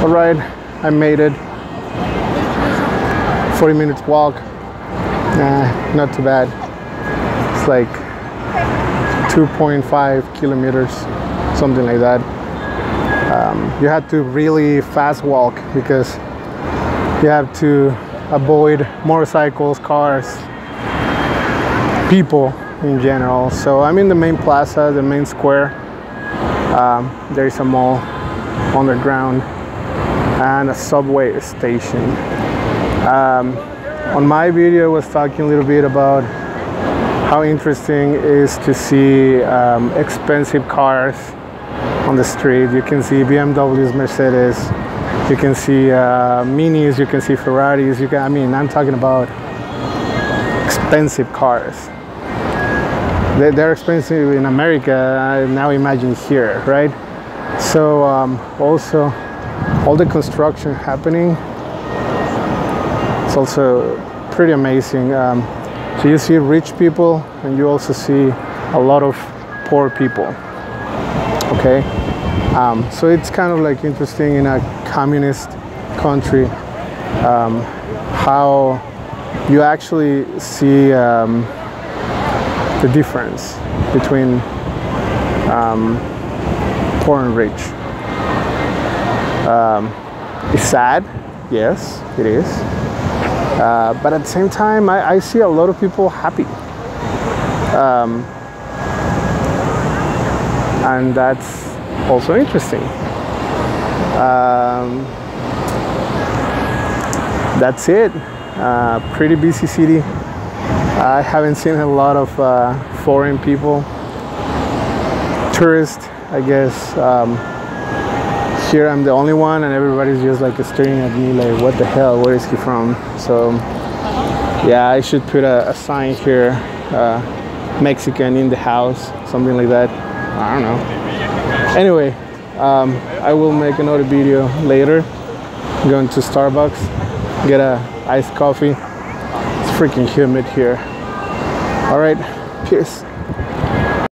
All right, I made it. 40 minutes walk. Nah, not too bad. It's like 2.5 kilometers, something like that. Um, you had to really fast walk because you have to avoid motorcycles, cars, people in general. So I'm in the main plaza, the main square. Um, there is a mall underground and a subway station. Um, on my video, I was talking a little bit about how interesting it is to see um, expensive cars on the street. You can see BMWs, Mercedes, you can see uh, Minis, you can see Ferraris. You can, I mean, I'm talking about expensive cars. They, they're expensive in America. Now imagine here, right? So um, also all the construction happening. It's also pretty amazing. Um, so you see rich people and you also see a lot of poor people. Okay, um, so it's kind of like interesting in a communist country um, how you actually see um, the difference between um, poor and rich. Um, it's sad, yes, it is. Uh, but at the same time, I, I, see a lot of people happy. Um, and that's also interesting. Um, that's it. Uh, pretty busy city. I haven't seen a lot of uh, foreign people, tourists, I guess. Um, here I'm the only one, and everybody's just like staring at me, like, what the hell? Where is he from? So, yeah, I should put a, a sign here, uh, Mexican in the house, something like that. I don't know. Anyway, um, I will make another video later. I'm going to Starbucks, get a iced coffee. It's freaking humid here. All right, peace.